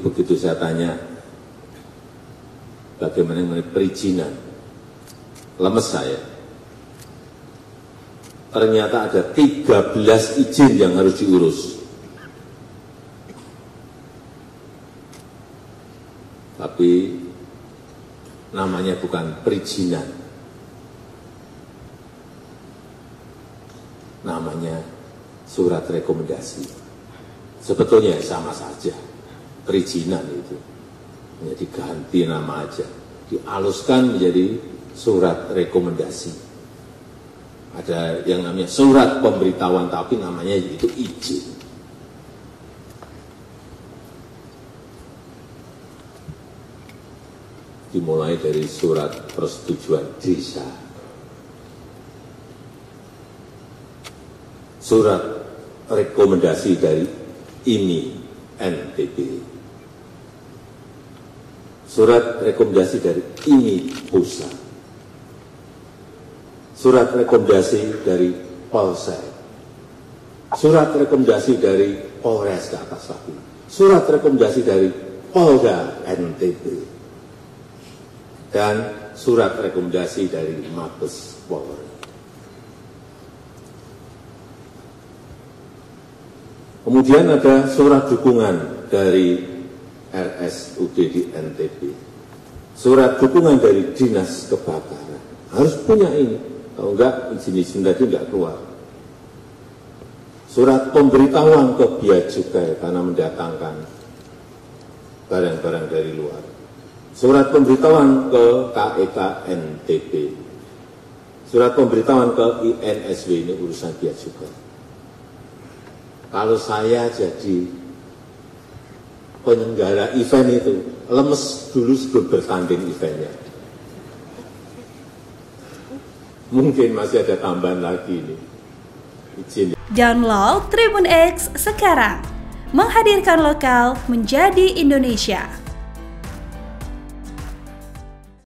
Begitu saya tanya bagaimana mengenai perizinan, lemes saya. Ternyata ada 13 izin yang harus diurus. Tapi namanya bukan perizinan. Namanya surat rekomendasi. Sebetulnya sama saja perizinan itu. Hanya diganti nama aja. Dialuskan menjadi surat rekomendasi. Ada yang namanya surat pemberitahuan, tapi namanya itu izin. Dimulai dari surat persetujuan desa. Surat rekomendasi dari IMI NTB. Surat rekomendasi dari IMI pusat surat rekomendasi dari Polsek, surat rekomendasi dari Polres ke atas lagi, surat rekomendasi dari Polda NTB, dan surat rekomendasi dari Mabes Polri. Kemudian ada surat dukungan dari RSUD di NTB, surat dukungan dari Dinas Kebakaran, harus punya ini. Kalau enggak, izin-izin tadi enggak keluar. Surat pemberitahuan ke Bia Cukai karena mendatangkan barang-barang dari luar. Surat pemberitahuan ke KEK NTB. Surat pemberitahuan ke INSW ini urusan Bia Cukai. Kalau saya jadi penyelenggara event itu, lemes dulu sebelum bertanding eventnya mungkin masih ada tambahan lagi ini. Izin. Download Tribun X sekarang. Menghadirkan lokal menjadi Indonesia.